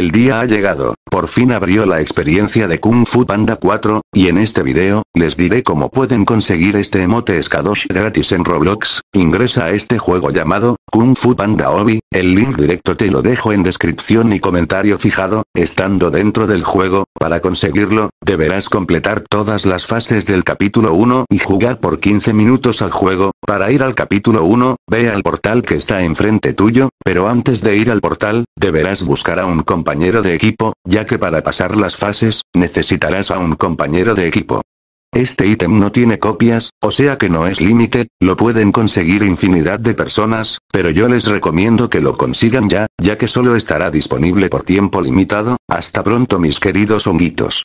el día ha llegado, por fin abrió la experiencia de Kung Fu Panda 4, y en este video, les diré cómo pueden conseguir este emote Skadosh gratis en Roblox, ingresa a este juego llamado, Kung Fu Panda Obi, el link directo te lo dejo en descripción y comentario fijado, estando dentro del juego, para conseguirlo, deberás completar todas las fases del capítulo 1 y jugar por 15 minutos al juego, para ir al capítulo 1, ve al portal que está enfrente tuyo, pero antes de ir al portal, deberás buscar a un compañero de equipo, ya que para pasar las fases, necesitarás a un compañero de equipo. Este ítem no tiene copias, o sea que no es límite, lo pueden conseguir infinidad de personas, pero yo les recomiendo que lo consigan ya, ya que solo estará disponible por tiempo limitado, hasta pronto mis queridos honguitos.